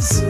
Records.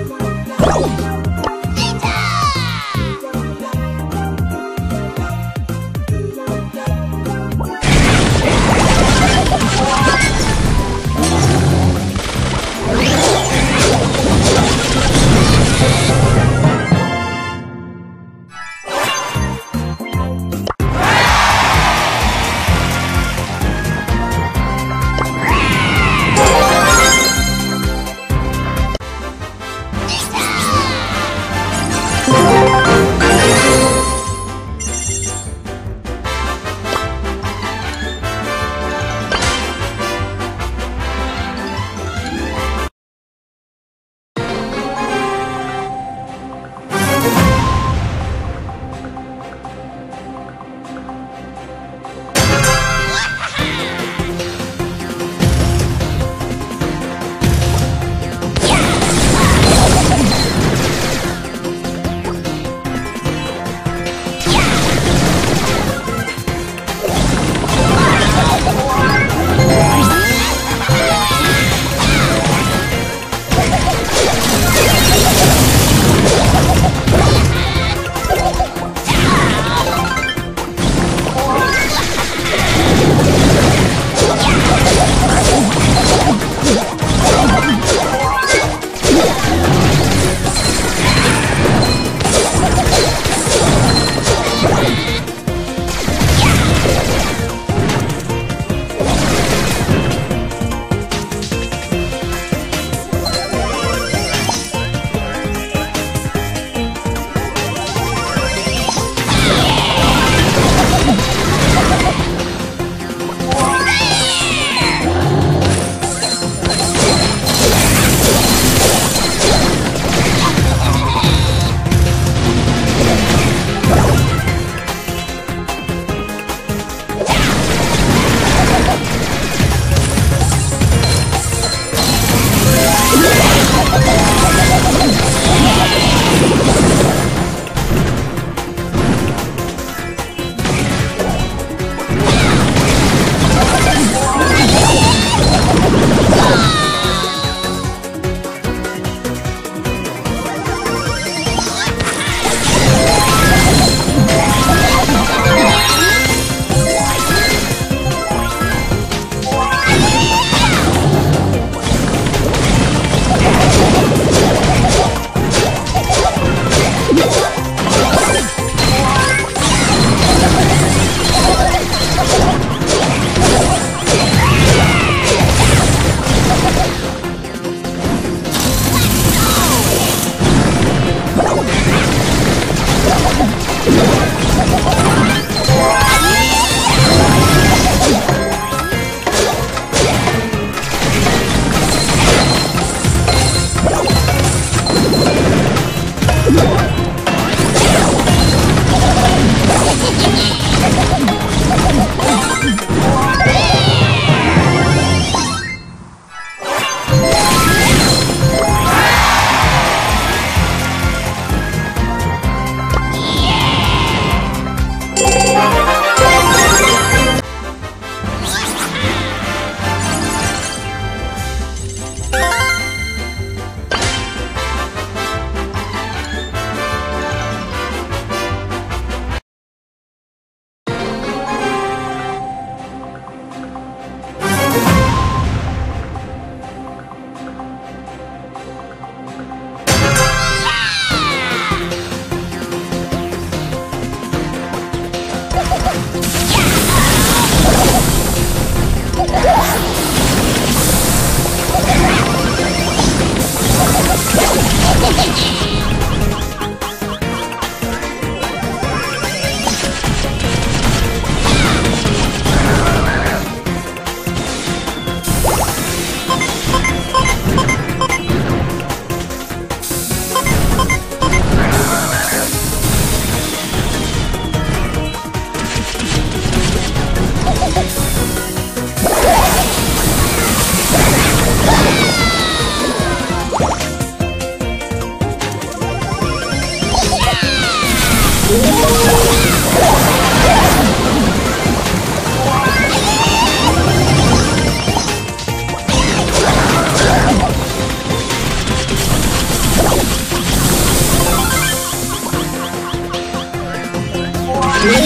Thank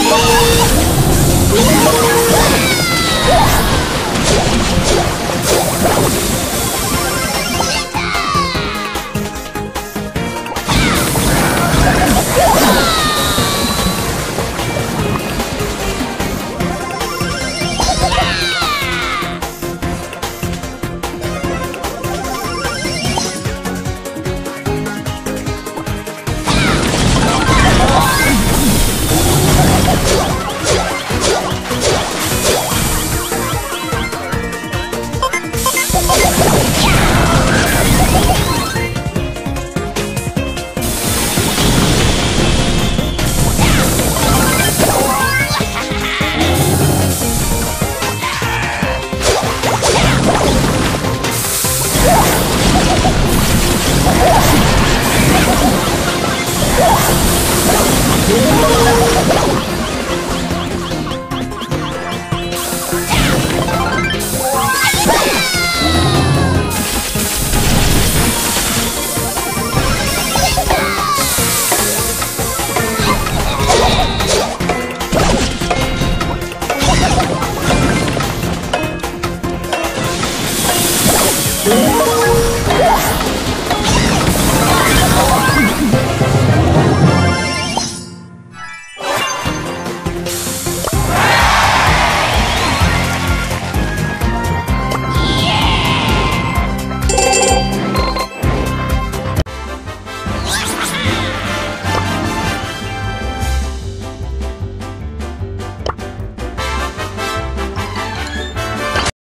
you.